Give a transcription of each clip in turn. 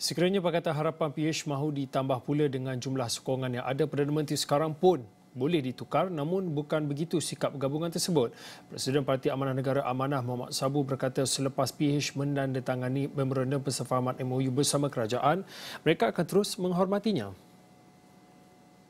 Sekiranya Pakatan Harapan PH mahu ditambah pula dengan jumlah sokongan yang ada Perdana Menteri sekarang pun boleh ditukar namun bukan begitu sikap gabungan tersebut. Presiden Parti Amanah Negara Amanah Muhammad Sabu berkata selepas PH menandatangani memorandum persefahaman MOU bersama kerajaan, mereka akan terus menghormatinya.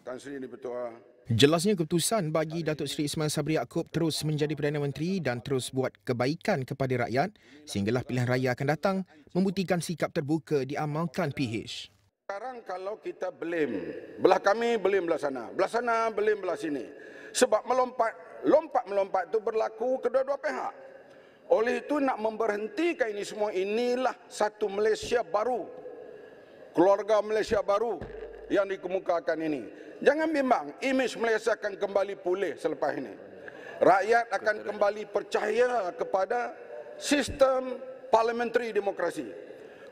Tan Sri Dipertua Jelasnya keputusan bagi Datuk Seri Ismail Sabri Yaakob terus menjadi Perdana Menteri dan terus buat kebaikan kepada rakyat sehinggalah pilihan raya akan datang membuktikan sikap terbuka diamalkan PH. Sekarang kalau kita blame, belah kami blame belah sana, belah sana blame belah sini. Sebab melompat, lompat-melompat itu berlaku kedua-dua pihak. Oleh itu nak memberhentikan ini semua, inilah satu Malaysia baru. Keluarga Malaysia baru yang dikemukakan ini. Jangan bimbang, imej Malaysia akan kembali pulih selepas ini. Rakyat akan kembali percaya kepada sistem parliamentary demokrasi.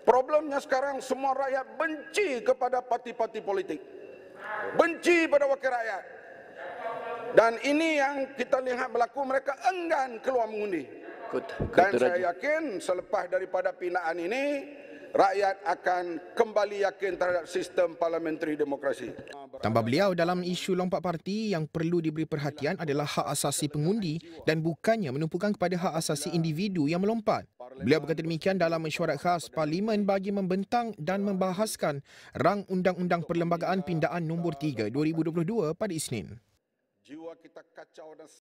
Problemnya sekarang semua rakyat benci kepada parti-parti politik. Benci pada wakil rakyat. Dan ini yang kita lihat berlaku, mereka enggan keluar mengundi. Dan saya yakin selepas daripada pinaan ini, rakyat akan kembali yakin terhadap sistem parliamentary demokrasi. Tambah beliau dalam isu lompat parti yang perlu diberi perhatian adalah hak asasi pengundi dan bukannya menumpukan kepada hak asasi individu yang melompat. Beliau berkata demikian dalam mesyuarat khas Parlimen bagi membentang dan membahaskan rang Undang-Undang Perlembagaan Pindaan Nombor 3 2022 pada Isnin. Jiwa kita kacau dan